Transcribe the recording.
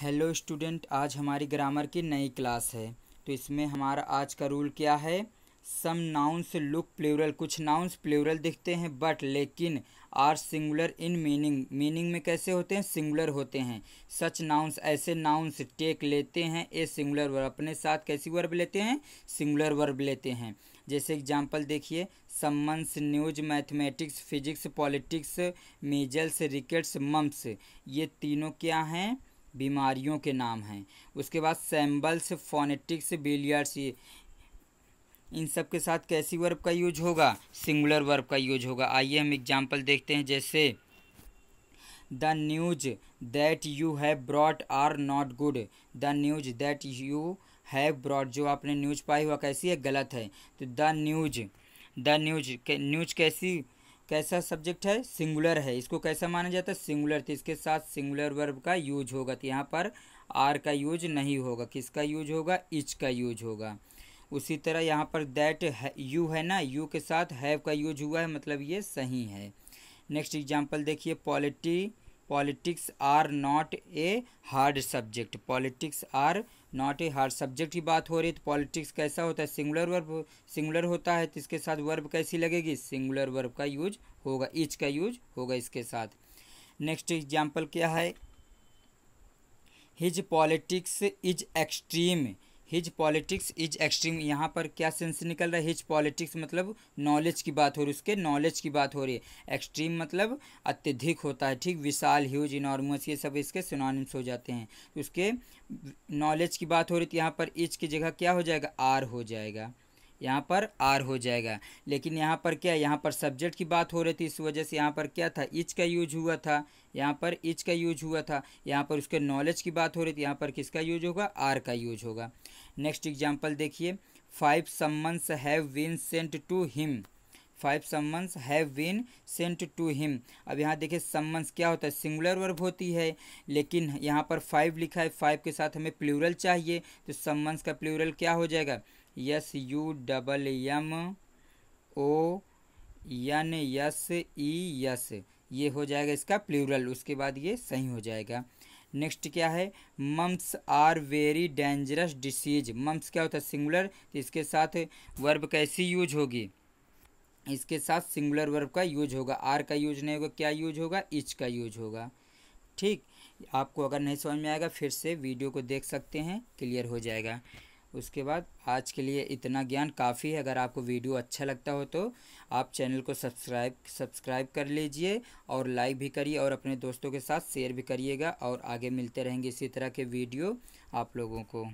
Hello student, आज हमारी grammar की नई क्लास है। तो इसमें हमारा आज का रूल क्या है? सम नाउन्स लुक प्लूरल कुछ नाउन्स प्लूरल दिखते हैं बट लेकिन are singular in meaning meaning में कैसे होते हैं? सिंगुलर होते हैं। सच नाउन्स ऐसे नाउन्स टेक लेते हैं। ए सिंगुलर वर्ब अपने साथ कैसी वर्ब लेते हैं? सिंगुलर वर्ब लेते हैं। जैसे एग्ज़ाम्पल देखिए। Summons news mathematics physics politics measles rickets mumps ये तीनों क्या हैं? बीमारियों के नाम हैं। उसके बाद सैम्बल्स फोनेटिक्स बिलियर्स ये इन सब के साथ कैसी वर्ब का यूज़ होगा? सिंगुलर वर्ब का यूज़ होगा। आइए हम एग्जांपल देखते हैं, जैसे the news that you have brought are not good. The news that you have brought जो आपने न्यूज़ पाई हुआ, कैसी है? गलत है। तो the news the news news कैसी कैसा सब्जेक्ट है? सिंगुलर है। इसको कैसा माना जाता है? सिंगुलर तो इसके साथ सिंगुलर वर्ब का यूज़ होगा। तो यहाँ पर आर का यूज़ नहीं होगा। किसका यूज़ होगा? इच का यूज़ होगा। उसी तरह यहाँ पर दैट यू है ना? यू के साथ हैव का यूज़ हुआ है। मतलब ये सही है। नेक्स्ट एग्ज़ाम्पल देखिए। Polity politics are not a hard subject politics are not a hard subject की बात हो रही है तो पॉलिटिक्स कैसा होता है? सिंगुलर वर्ब सिंगुलर होता है तो इसके साथ वर्ब कैसी लगेगी? सिंगुलर वर्ब का यूज़ होगा इच का यूज़ होगा इसके साथ। नेक्स्ट एग्ज़ाम्पल क्या है? His politics is extreme his politics is extreme. यहाँ पर क्या सेंस निकल रहा है? हिज पॉलिटिक्स मतलब नॉलेज की बात हो रही है, उसके नॉलेज की बात हो रही है। एक्सट्रीम मतलब अत्यधिक होता है, ठीक? विशाल ह्यूज इनॉर्मस ये सब इसके सिनोनिम्स हो जाते हैं। तो उसके नॉलेज की बात हो रही थी यहाँ पर इज़ की जगह क्या हो जाएगा? आर हो जाएगा। यहाँ पर आर हो जाएगा। लेकिन यहाँ पर क्या, यहाँ पर सब्जेक्ट की बात हो रही थी इस वजह से यहाँ पर क्या था? इच का यूज़ हुआ था। यहाँ पर इच का यूज़ हुआ था। यहाँ पर उसके नॉलेज की बात हो रही थी। यहाँ पर किसका यूज़ होगा? आर का यूज़ होगा। नेक्स्ट एग्ज़ाम्पल देखिए। Five summons have been sent to him five summons have been sent to him अब यहाँ देखिए सम्मन्स क्या होता है? सिंगुलर वर्ब होती है। लेकिन यहाँ पर फाइव लिखा है। फाइव के साथ हमें प्लूरल चाहिए। तो सम्मन्स का प्लूरल क्या हो जाएगा? S U double M O N S E S ये हो जाएगा इसका प्लूरल उसके बाद ये सही हो जाएगा। नेक्स्ट क्या है? Mumps are very dangerous disease mumps क्या होता है? सिंगुलर तो इसके साथ वर्ब कैसी यूज़ होगी? इसके साथ सिंगुलर वर्ब का यूज़ होगा। आर का यूज़ नहीं होगा, क्या यूज़ होगा? इच का यूज़ होगा। ठीक? आपको अगर नहीं समझ में आएगा, फिर से वीडियो को देख सकते हैं क्लियर हो जाएगा। उसके बाद आज के लिए इतना ज्ञान काफ़ी है। अगर आपको वीडियो अच्छा लगता हो तो आप चैनल को सब्सक्राइब सब्सक्राइब कर लीजिए और लाइक भी करिए और अपने दोस्तों के साथ शेयर भी करिएगा और आगे मिलते रहेंगे इसी तरह के वीडियो आप लोगों को।